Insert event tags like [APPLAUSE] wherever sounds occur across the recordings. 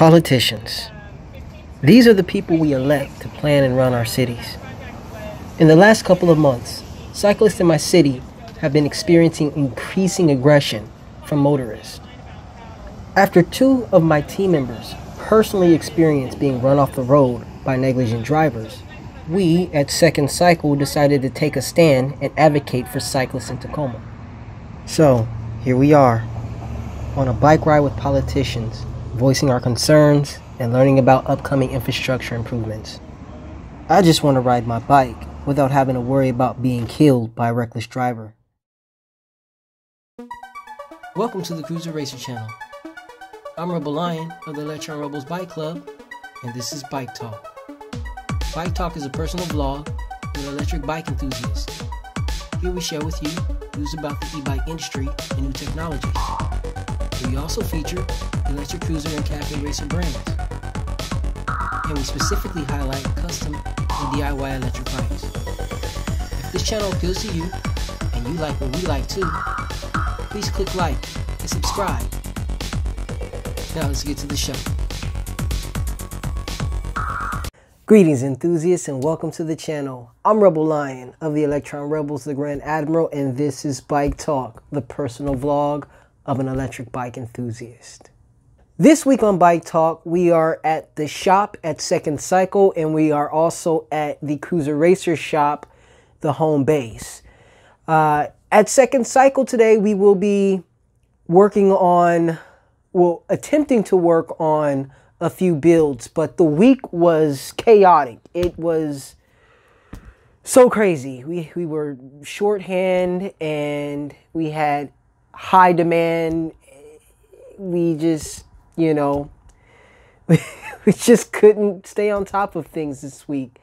Politicians. These are the people we elect to plan and run our cities. In the last couple of months, cyclists in my city have been experiencing increasing aggression from motorists. After two of my team members personally experienced being run off the road by negligent drivers, we at Second Cycle decided to take a stand and advocate for cyclists in Tacoma. So, here we are, on a bike ride with politicians, voicing our concerns and learning about upcoming infrastructure improvements. I just want to ride my bike without having to worry about being killed by a reckless driver. Welcome to the Cruiser Racer channel. I'm Rebel Lion of the Electron Rebels Bike Club, and this is Bike Talk. Bike Talk is a personal vlog with electric bike enthusiasts. Here we share with you news about the e-bike industry and new technologies. We also feature electric cruiser and cafe racer brands. And we specifically highlight custom and DIY electric bikes. If this channel appeals to you, and you like what we like too, please click like and subscribe. Now let's get to the show. Greetings enthusiasts and welcome to the channel. I'm Rebel Lion of the Electron Rebels, the Grand Admiral, and this is Bike Talk, the personal vlog of an electric bike enthusiast. This week on Bike Talk, we are at the shop at Second Cycle and we are also at the Cruiser Racer shop, the home base. Uh, at Second Cycle today, we will be working on, well, attempting to work on a few builds, but the week was chaotic. It was so crazy. We, we were shorthand and we had high demand. We just, you know, [LAUGHS] we just couldn't stay on top of things this week.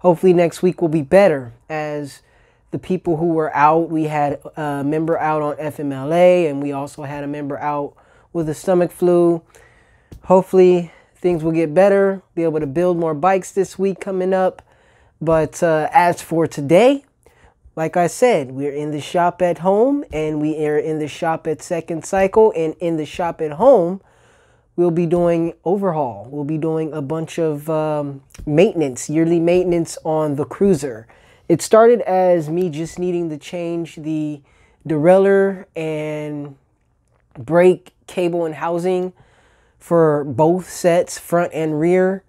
Hopefully next week will be better as the people who were out, we had a member out on FMLA and we also had a member out with a stomach flu. Hopefully things will get better, be able to build more bikes this week coming up. But uh, as for today, like I said, we're in the shop at home and we are in the shop at Second Cycle and in the shop at home, we'll be doing overhaul. We'll be doing a bunch of um, maintenance, yearly maintenance on the Cruiser. It started as me just needing to change the derailleur and brake cable and housing for both sets, front and rear.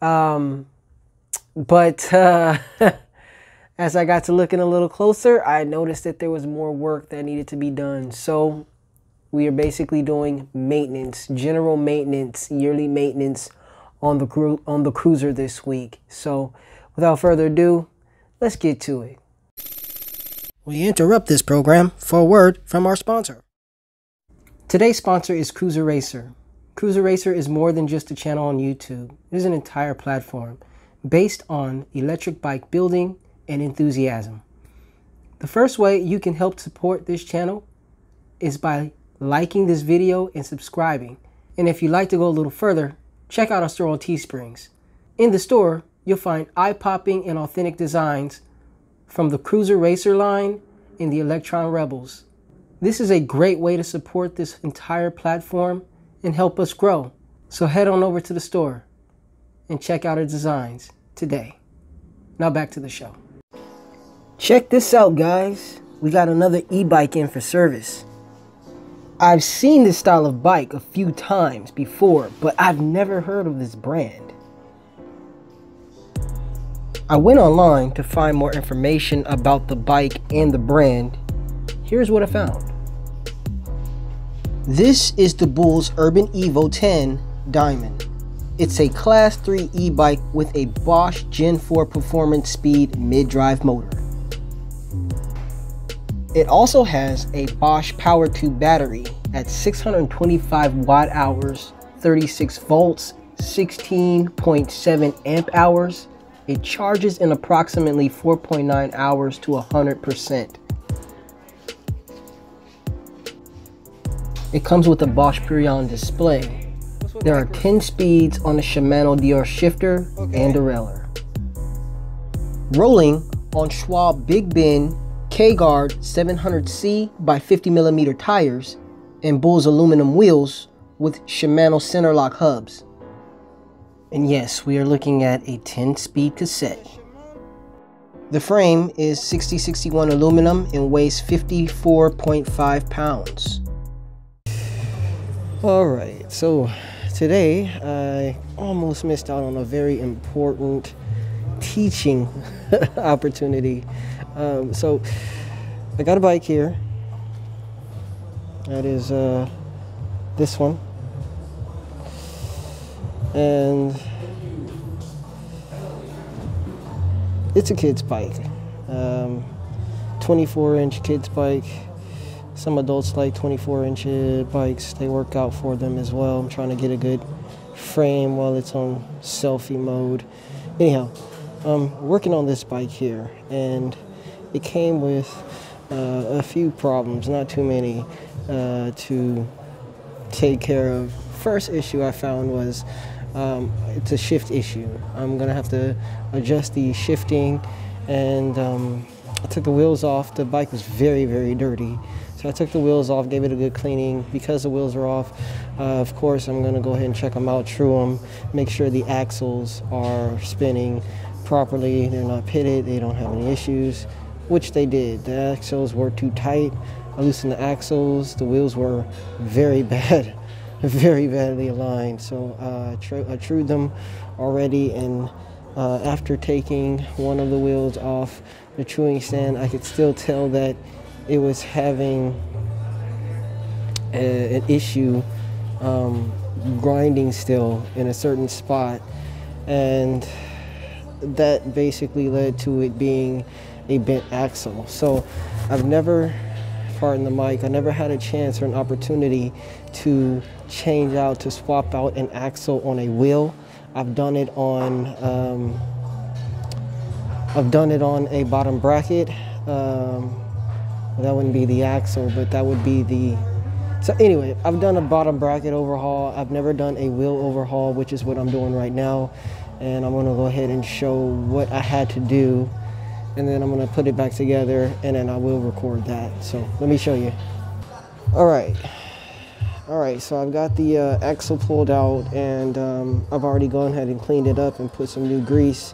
Um, but uh, [LAUGHS] as I got to looking a little closer, I noticed that there was more work that needed to be done. So we are basically doing maintenance, general maintenance, yearly maintenance on the cru- on the cruiser this week. So without further ado, let's get to it. We interrupt this program for a word from our sponsor. Today's sponsor is Cruiser Racer. Cruiser Racer is more than just a channel on YouTube. It is an entire platform based on electric bike building and enthusiasm. The first way you can help support this channel is by liking this video and subscribing. And if you'd like to go a little further, check out our store on Teesprings. In the store, you'll find eye-popping and authentic designs from the Cruiser Racer line and the Electron Rebels. This is a great way to support this entire platform and help us grow. So head on over to the store and check out our designs today. Now back to the show. Check this out, guys. We got another e-bike in for service. I've seen this style of bike a few times before, but I've never heard of this brand. I went online to find more information about the bike and the brand. Here's what I found. This is the Bulls Urban Evo 10 Diamond. It's a Class 3 e-bike with a Bosch Gen 4 Performance Speed mid-drive motor. It also has a Bosch Power Tube battery at 625 watt hours, 36 volts, 16.7 amp hours. It charges in approximately 4.9 hours to 100%. It comes with a Bosch Purion display. There are 10 speeds on the Shimano Deore shifter and derailleur. Rolling on Schwalbe Big Ben K-Guard 700C by 50mm tires and Bulls aluminum wheels with Shimano center lock hubs. And yes, we are looking at a 10 speed cassette. The frame is 6061 aluminum and weighs 54.5 pounds. Alright, so today I almost missed out on a very important teaching [LAUGHS] opportunity. Um, so I got a bike here. That is uh, this one. And it's a kid's bike. Um, 24 inch kid's bike. Some adults like 24 inch bikes. They work out for them as well. I'm trying to get a good frame while it's on selfie mode. Anyhow, I'm working on this bike here and it came with uh, a few problems, not too many uh, to take care of. First issue I found was um, it's a shift issue. I'm gonna have to adjust the shifting and um, I took the wheels off. The bike was very, very dirty. So I took the wheels off, gave it a good cleaning. Because the wheels are off, uh, of course, I'm gonna go ahead and check them out, true them, make sure the axles are spinning properly, they're not pitted, they don't have any issues, which they did. The axles were too tight. I loosened the axles, the wheels were very [LAUGHS] bad very badly aligned. So uh, I trued them already and uh, after taking one of the wheels off the truing stand, I could still tell that it was having a, an issue um, grinding still in a certain spot. And that basically led to it being a bent axle. So I've never, pardon the mic, I never had a chance or an opportunity to change out, to swap out an axle on a wheel. I've done it on, um, I've done it on a bottom bracket. Um, that wouldn't be the axle, but that would be the, so anyway, I've done a bottom bracket overhaul. I've never done a wheel overhaul, which is what I'm doing right now. And I'm gonna go ahead and show what I had to do. And then I'm gonna put it back together and then I will record that. So let me show you. All right. All right, so I've got the uh, axle pulled out and um, I've already gone ahead and cleaned it up and put some new grease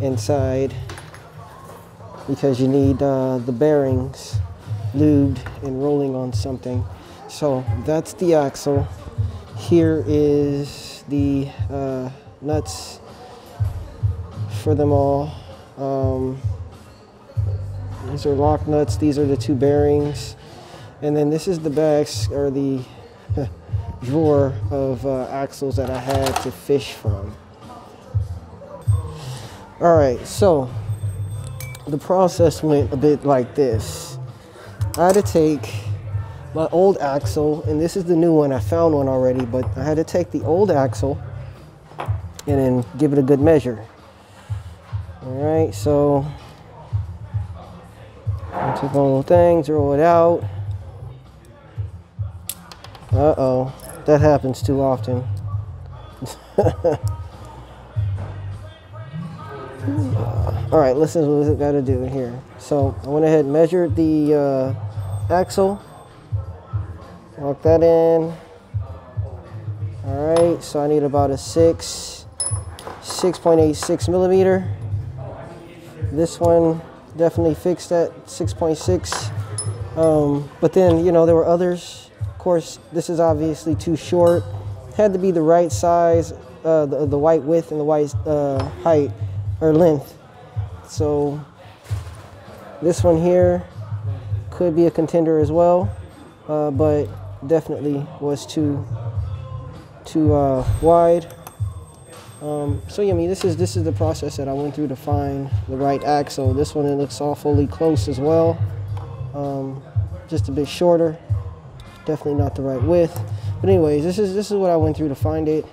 inside because you need uh, the bearings lubed and rolling on something. So that's the axle. Here is the uh, nuts for them all. Um, these are lock nuts. These are the two bearings. And then this is the backs or the [LAUGHS] drawer of uh, axles that I had to fish from. All right, so the process went a bit like this. I had to take my old axle, and this is the new one. I found one already, but I had to take the old axle and then give it a good measure. All right, so I took one little thing, throw it out. Uh-oh, that happens too often. [LAUGHS] All right, listen to what we got to do here. So I went ahead and measured the uh, axle. Lock that in. All right, so I need about a six, 6.86 millimeter. This one definitely fixed at 6.6. Um, but then, you know, there were others Of course, this is obviously too short. Had to be the right size, uh, the, the white width and the white uh, height or length. So this one here could be a contender as well, uh, but definitely was too too uh, wide. Um, so yeah, I mean, this is this is the process that I went through to find the right axle. This one it looks awfully close as well, um, just a bit shorter definitely not the right width. But anyways, this is this is what I went through to find it.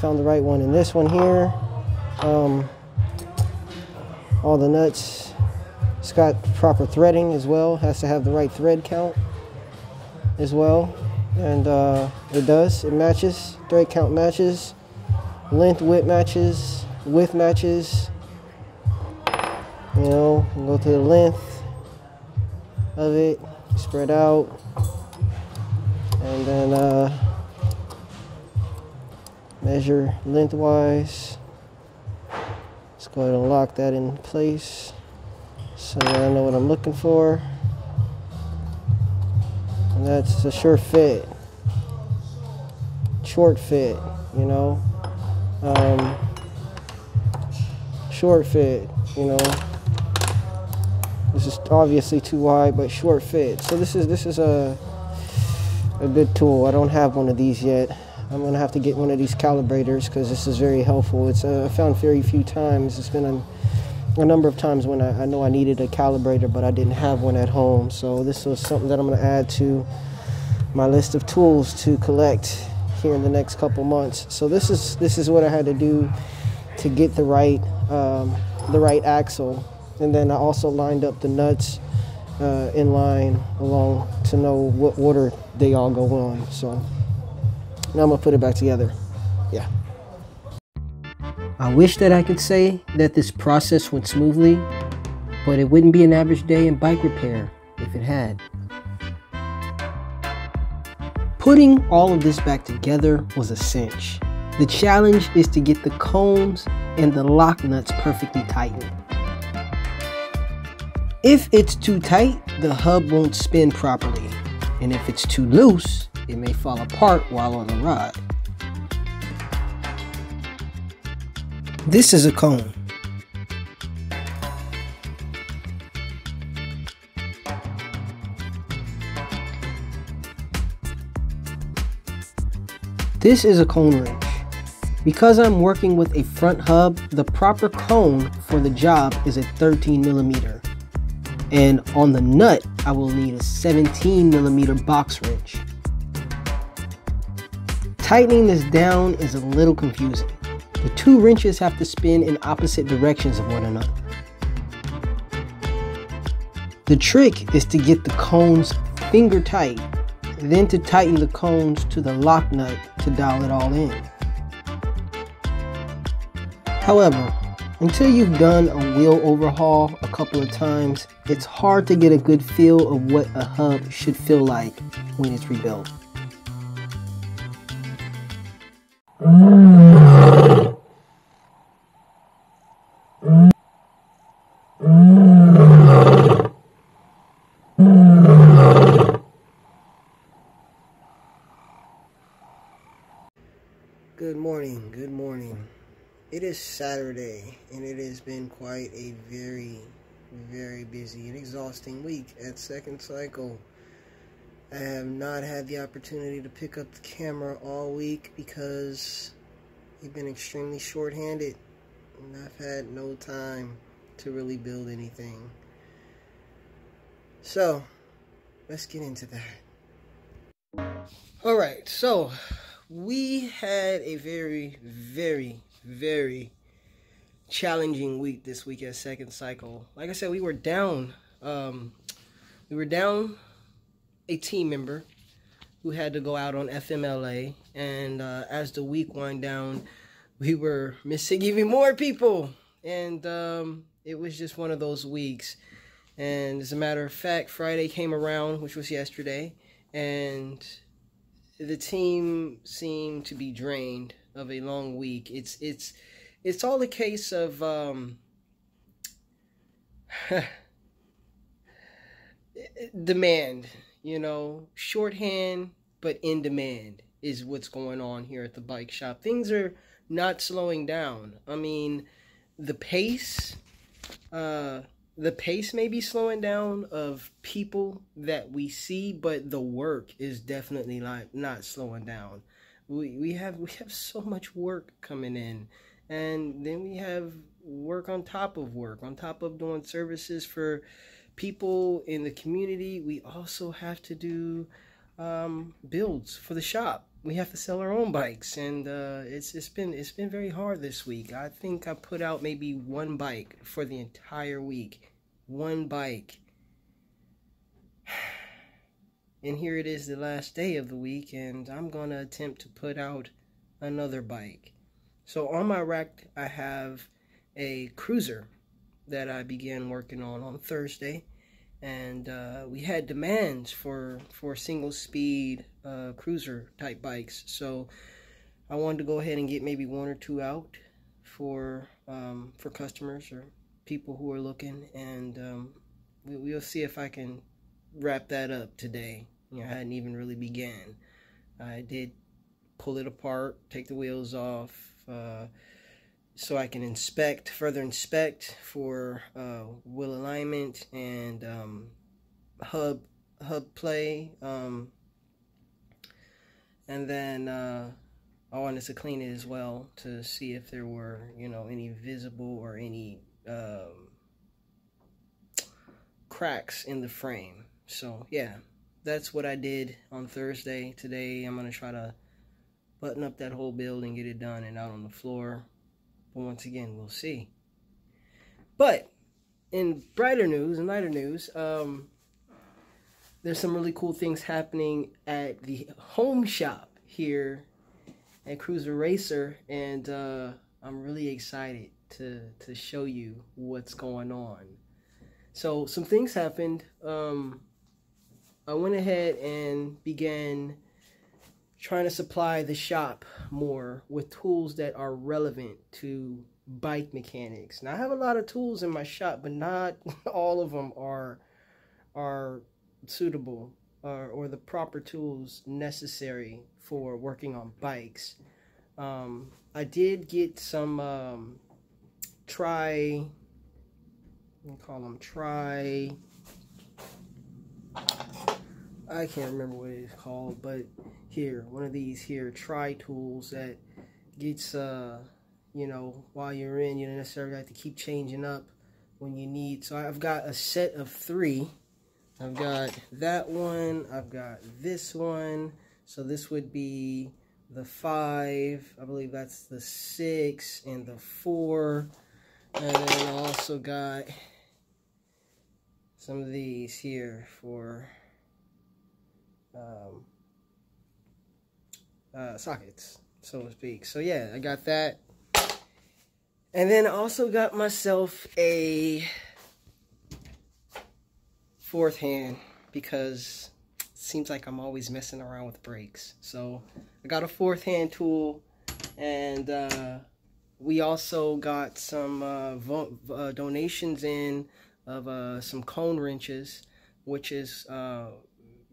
Found the right one in this one here. Um, all the nuts. It's got proper threading as well. Has to have the right thread count as well. And uh, it does. It matches. Thread count matches. Length, width matches. Width matches. You know, go to the length of it. Spread out and then uh, measure lengthwise. Let's go ahead and lock that in place so I know what I'm looking for. And that's a sure fit. Short fit, you know. Um, short fit, you know. This is obviously too wide, but short fit. So this is this is a a good tool. I don't have one of these yet. I'm gonna have to get one of these calibrators because this is very helpful. It's uh, I found very few times. It's been a, a number of times when I, I, know I needed a calibrator, but I didn't have one at home. So this was something that I'm gonna add to my list of tools to collect here in the next couple months. So this is this is what I had to do to get the right um, the right axle, and then I also lined up the nuts uh, in line along to know what order they all go on. So now I'm gonna put it back together. Yeah. I wish that I could say that this process went smoothly, but it wouldn't be an average day in bike repair if it had. Putting all of this back together was a cinch. The challenge is to get the cones and the lock nuts perfectly tightened. If it's too tight, the hub won't spin properly. And if it's too loose, it may fall apart while on the rod. This is a cone. This is a cone wrench. Because I'm working with a front hub, the proper cone for the job is a 13 millimeter. And on the nut, I will need a 17 millimeter box wrench. Tightening this down is a little confusing. The two wrenches have to spin in opposite directions of one another. The trick is to get the cones finger tight, then to tighten the cones to the lock nut to dial it all in. However, until you've done a wheel overhaul a couple of times, it's hard to get a good feel of what a hub should feel like when it's rebuilt. Good morning, good morning. It is Saturday, and it has been quite a very, very busy and exhausting week at Second Cycle. I have not had the opportunity to pick up the camera all week because we've been extremely short-handed, and I've had no time to really build anything. So, let's get into that. Alright, so we had a very, very very challenging week this week at Second Cycle. Like I said, we were down. Um, we were down a team member who had to go out on FMLA, and uh, as the week wound down, we were missing [LAUGHS] even more people, and um, it was just one of those weeks. And as a matter of fact, Friday came around, which was yesterday, and the team seemed to be drained of a long week. It's it's it's all a case of um, [SIGHS] demand. You know, shorthand but in demand is what's going on here at the bike shop. Things are not slowing down. I mean, the pace, uh, the pace may be slowing down of people that we see, but the work is definitely like not slowing down we we have we have so much work coming in. And then we have work on top of work on top of doing services for people in the community. We also have to do um, builds for the shop. We have to sell our own bikes. And uh, it's it's been it's been very hard this week. I think i put out maybe one bike for the entire week. One bike [SIGHS] and here it is the last day of the week, and I'm going to attempt to put out another bike. So on my rack, I have a cruiser that I began working on on Thursday. And uh, we had demands for, for single speed uh, cruiser type bikes. So I wanted to go ahead and get maybe one or two out for um, for customers or people who are looking, and um, we, we'll see if I can wrap that up today. You know, I hadn't even really began. I did pull it apart, take the wheels off, uh, so I can inspect, further inspect for uh, wheel alignment and um, hub hub play. Um, and then uh, I wanted to clean it as well to see if there were, you know, any visible or any um, cracks in the frame. So yeah, that's what I did on Thursday. Today I'm gonna try to button up that whole build and get it done and out on the floor. But once again, we'll see. But in brighter news and lighter news, um, there's some really cool things happening at the home shop here at Cruiser Racer, and uh, I'm really excited to to show you what's going on. So some things happened. Um, I went ahead and began trying to supply the shop more with tools that are relevant to bike mechanics. Now I have a lot of tools in my shop, but not [LAUGHS] all of them are are suitable or, or the proper tools necessary for working on bikes. Um, I did get some um, try, call them try, I can't remember what it's called, but here, one of these here try tools that gets, uh, you know, while you're in, you don't necessarily have to keep changing up when you need. So I've got a set of three. I've got that one. I've got this one. So this would be the five. I believe that's the six and the four. And then I also got some of these here for um, uh, sockets, so to speak. So yeah, I got that. And then also got myself a fourth hand because it seems like I'm always messing around with brakes. So I got a fourth hand tool and uh, we also got some uh, uh, donations in of uh, some cone wrenches, which is uh,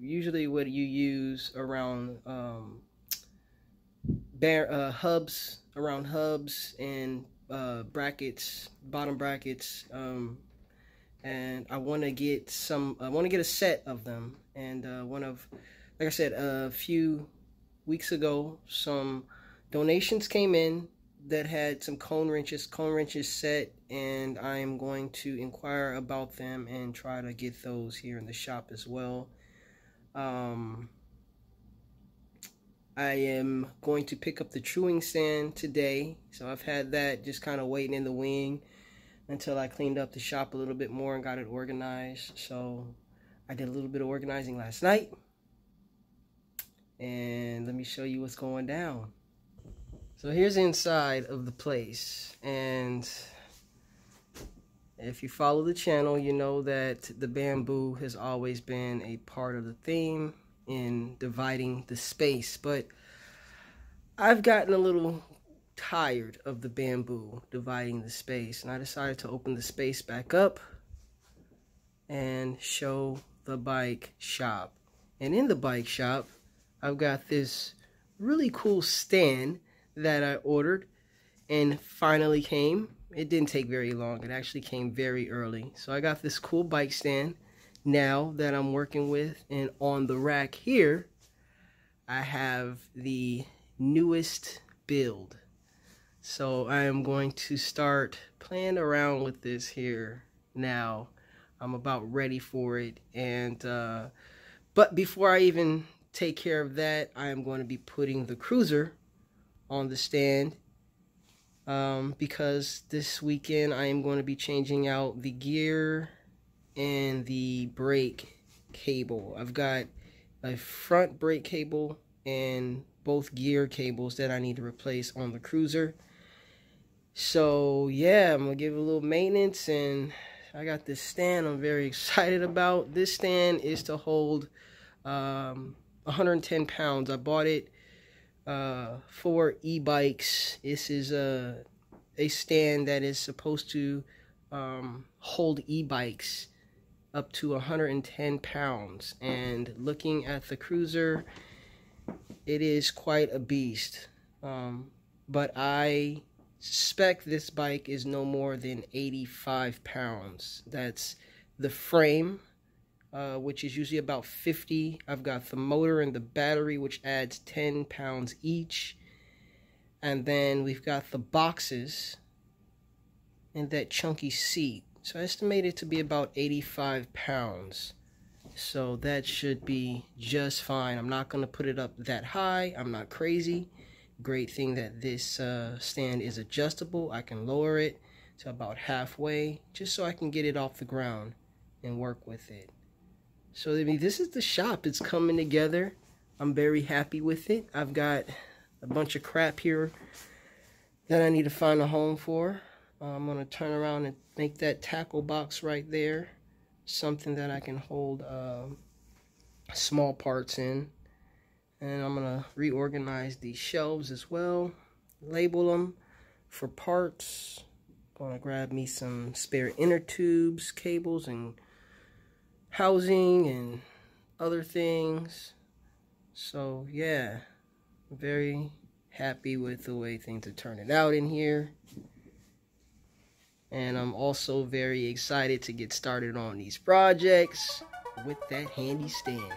usually what you use around um, bear, uh, hubs, around hubs and uh, brackets, bottom brackets. Um, and I want to get some, I want to get a set of them. And uh, one of, like I said, a few weeks ago, some donations came in that had some cone wrenches, cone wrenches set, and I am going to inquire about them and try to get those here in the shop as well. Um, I am going to pick up the truing stand today. So I've had that just kind of waiting in the wing until I cleaned up the shop a little bit more and got it organized. So I did a little bit of organizing last night. And let me show you what's going down. So here's inside of the place. And if you follow the channel, you know that the bamboo has always been a part of the theme in dividing the space. But I've gotten a little tired of the bamboo dividing the space. And I decided to open the space back up and show the bike shop. And in the bike shop, I've got this really cool stand that I ordered and finally came it didn't take very long. It actually came very early. So I got this cool bike stand now that I'm working with. And on the rack here, I have the newest build. So I am going to start playing around with this here now. I'm about ready for it. And, uh, but before I even take care of that, I am going to be putting the cruiser on the stand um, because this weekend I am going to be changing out the gear and the brake cable. I've got a front brake cable and both gear cables that I need to replace on the cruiser. So yeah, I'm gonna give it a little maintenance and I got this stand I'm very [LAUGHS] excited about. This stand is to hold um, 110 pounds. I bought it uh, for e-bikes. This is a a stand that is supposed to um, hold e-bikes up to 110 pounds. And looking at the Cruiser, it is quite a beast. Um, but I suspect this bike is no more than 85 pounds. That's the frame uh, which is usually about 50. I've got the motor and the battery, which adds 10 pounds each. And then we've got the boxes and that chunky seat. So I estimate it to be about 85 pounds. So that should be just fine. I'm not going to put it up that high. I'm not crazy. Great thing that this uh, stand is adjustable. I can lower it to about halfway just so I can get it off the ground and work with it. So I mean, this is the shop. It's coming together. I'm very happy with it. I've got a bunch of crap here that I need to find a home for. Uh, I'm going to turn around and make that tackle box right there. Something that I can hold uh, small parts in. And I'm going to reorganize these shelves as well. Label them for parts. Going to grab me some spare inner tubes, cables, and housing and other things. So, yeah, very happy with the way things are turning out in here. And I'm also very excited to get started on these projects with that handy stand.